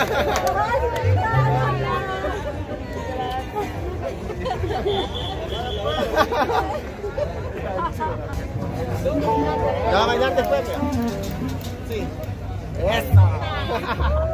¿Ya va a bailar después? Pues, sí. Eso.